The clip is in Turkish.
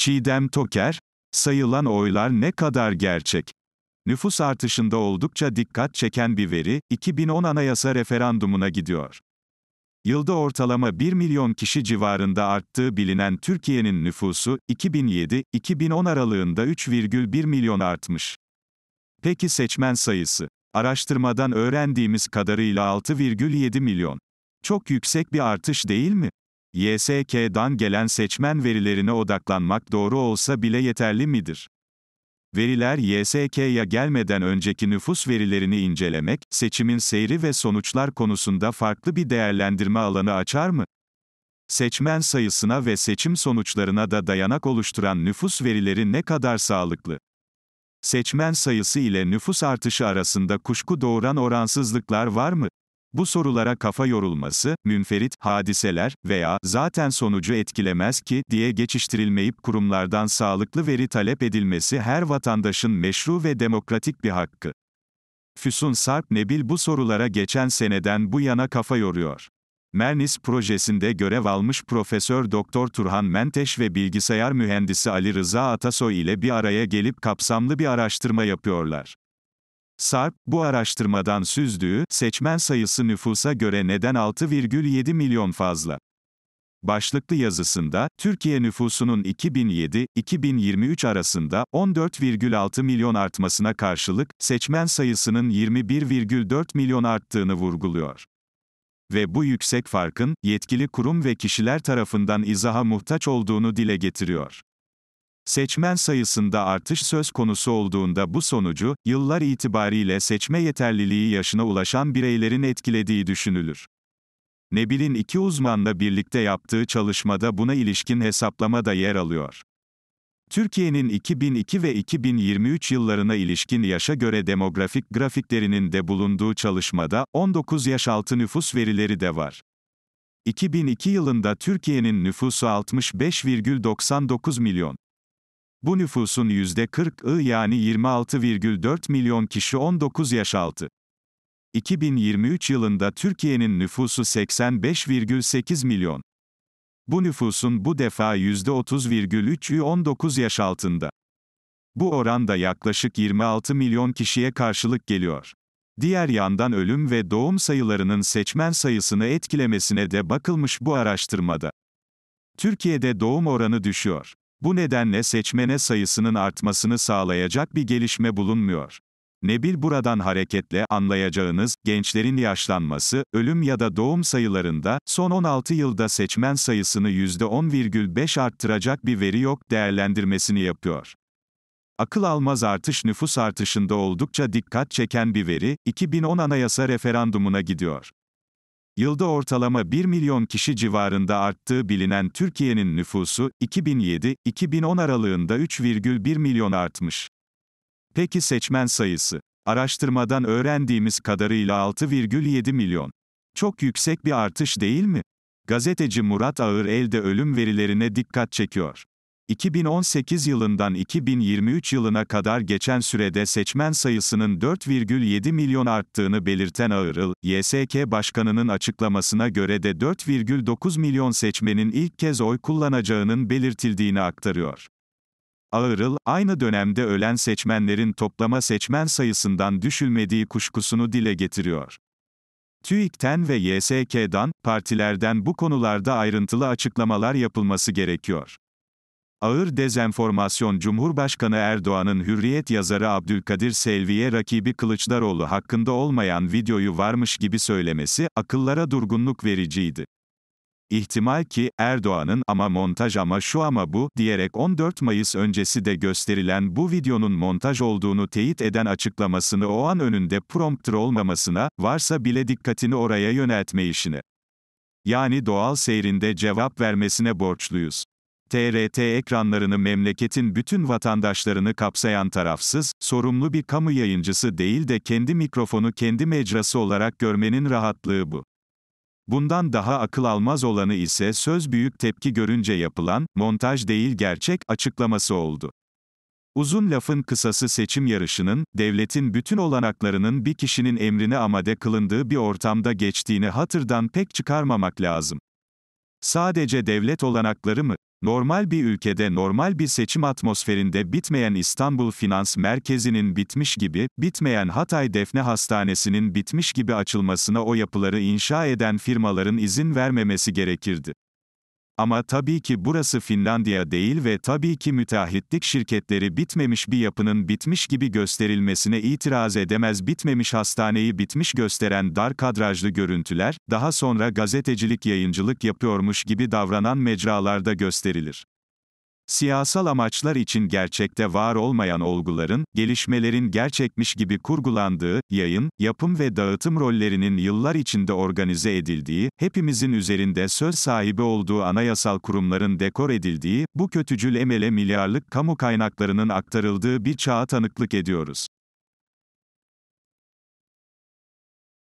Çiğdem Toker, sayılan oylar ne kadar gerçek? Nüfus artışında oldukça dikkat çeken bir veri, 2010 anayasa referandumuna gidiyor. Yılda ortalama 1 milyon kişi civarında arttığı bilinen Türkiye'nin nüfusu, 2007-2010 aralığında 3,1 milyon artmış. Peki seçmen sayısı? Araştırmadan öğrendiğimiz kadarıyla 6,7 milyon. Çok yüksek bir artış değil mi? YSK'dan gelen seçmen verilerine odaklanmak doğru olsa bile yeterli midir? Veriler YSK'ya gelmeden önceki nüfus verilerini incelemek, seçimin seyri ve sonuçlar konusunda farklı bir değerlendirme alanı açar mı? Seçmen sayısına ve seçim sonuçlarına da dayanak oluşturan nüfus verileri ne kadar sağlıklı? Seçmen sayısı ile nüfus artışı arasında kuşku doğuran oransızlıklar var mı? Bu sorulara kafa yorulması, münferit, hadiseler veya zaten sonucu etkilemez ki diye geçiştirilmeyip kurumlardan sağlıklı veri talep edilmesi her vatandaşın meşru ve demokratik bir hakkı. Füsun Sarp Nebil bu sorulara geçen seneden bu yana kafa yoruyor. Mernis projesinde görev almış Profesör Doktor Turhan Menteş ve bilgisayar mühendisi Ali Rıza Atasoy ile bir araya gelip kapsamlı bir araştırma yapıyorlar. Sarp, bu araştırmadan süzdüğü, seçmen sayısı nüfusa göre neden 6,7 milyon fazla? Başlıklı yazısında, Türkiye nüfusunun 2007-2023 arasında 14,6 milyon artmasına karşılık, seçmen sayısının 21,4 milyon arttığını vurguluyor. Ve bu yüksek farkın, yetkili kurum ve kişiler tarafından izaha muhtaç olduğunu dile getiriyor. Seçmen sayısında artış söz konusu olduğunda bu sonucu, yıllar itibariyle seçme yeterliliği yaşına ulaşan bireylerin etkilediği düşünülür. Nebil'in iki uzmanla birlikte yaptığı çalışmada buna ilişkin hesaplama da yer alıyor. Türkiye'nin 2002 ve 2023 yıllarına ilişkin yaşa göre demografik grafiklerinin de bulunduğu çalışmada, 19 yaş altı nüfus verileri de var. 2002 yılında Türkiye'nin nüfusu 65,99 milyon. Bu nüfusun %40'ı yani 26,4 milyon kişi 19 yaş altı. 2023 yılında Türkiye'nin nüfusu 85,8 milyon. Bu nüfusun bu defa %30,3'ü 19 yaş altında. Bu oran da yaklaşık 26 milyon kişiye karşılık geliyor. Diğer yandan ölüm ve doğum sayılarının seçmen sayısını etkilemesine de bakılmış bu araştırmada. Türkiye'de doğum oranı düşüyor. Bu nedenle seçmene sayısının artmasını sağlayacak bir gelişme bulunmuyor. Nebil buradan hareketle anlayacağınız, gençlerin yaşlanması, ölüm ya da doğum sayılarında, son 16 yılda seçmen sayısını %10,5 arttıracak bir veri yok değerlendirmesini yapıyor. Akıl almaz artış nüfus artışında oldukça dikkat çeken bir veri, 2010 anayasa referandumuna gidiyor. Yılda ortalama 1 milyon kişi civarında arttığı bilinen Türkiye'nin nüfusu, 2007-2010 aralığında 3,1 milyon artmış. Peki seçmen sayısı? Araştırmadan öğrendiğimiz kadarıyla 6,7 milyon. Çok yüksek bir artış değil mi? Gazeteci Murat Ağır elde ölüm verilerine dikkat çekiyor. 2018 yılından 2023 yılına kadar geçen sürede seçmen sayısının 4,7 milyon arttığını belirten Ağırıl, YSK Başkanı'nın açıklamasına göre de 4,9 milyon seçmenin ilk kez oy kullanacağının belirtildiğini aktarıyor. Ağırıl, aynı dönemde ölen seçmenlerin toplama seçmen sayısından düşülmediği kuşkusunu dile getiriyor. TÜİK'ten ve YSK'dan, partilerden bu konularda ayrıntılı açıklamalar yapılması gerekiyor. Ağır dezenformasyon Cumhurbaşkanı Erdoğan'ın Hürriyet yazarı Abdülkadir Selvi'ye rakibi Kılıçdaroğlu hakkında olmayan videoyu varmış gibi söylemesi, akıllara durgunluk vericiydi. İhtimal ki, Erdoğan'ın ama montaj ama şu ama bu, diyerek 14 Mayıs öncesi de gösterilen bu videonun montaj olduğunu teyit eden açıklamasını o an önünde prompter olmamasına, varsa bile dikkatini oraya yöneltme işine. Yani doğal seyrinde cevap vermesine borçluyuz. TRT ekranlarını memleketin bütün vatandaşlarını kapsayan tarafsız, sorumlu bir kamu yayıncısı değil de kendi mikrofonu kendi mecrası olarak görmenin rahatlığı bu. Bundan daha akıl almaz olanı ise söz büyük tepki görünce yapılan, montaj değil gerçek, açıklaması oldu. Uzun lafın kısası seçim yarışının, devletin bütün olanaklarının bir kişinin emrine amade kılındığı bir ortamda geçtiğini hatırdan pek çıkarmamak lazım. Sadece devlet olanakları mı? Normal bir ülkede normal bir seçim atmosferinde bitmeyen İstanbul Finans Merkezi'nin bitmiş gibi, bitmeyen Hatay Defne Hastanesi'nin bitmiş gibi açılmasına o yapıları inşa eden firmaların izin vermemesi gerekirdi. Ama tabii ki burası Finlandiya değil ve tabii ki müteahhitlik şirketleri bitmemiş bir yapının bitmiş gibi gösterilmesine itiraz edemez bitmemiş hastaneyi bitmiş gösteren dar kadrajlı görüntüler, daha sonra gazetecilik yayıncılık yapıyormuş gibi davranan mecralarda gösterilir. Siyasal amaçlar için gerçekte var olmayan olguların, gelişmelerin gerçekmiş gibi kurgulandığı, yayın, yapım ve dağıtım rollerinin yıllar içinde organize edildiği, hepimizin üzerinde söz sahibi olduğu anayasal kurumların dekor edildiği, bu kötücül emele milyarlık kamu kaynaklarının aktarıldığı bir çağa tanıklık ediyoruz.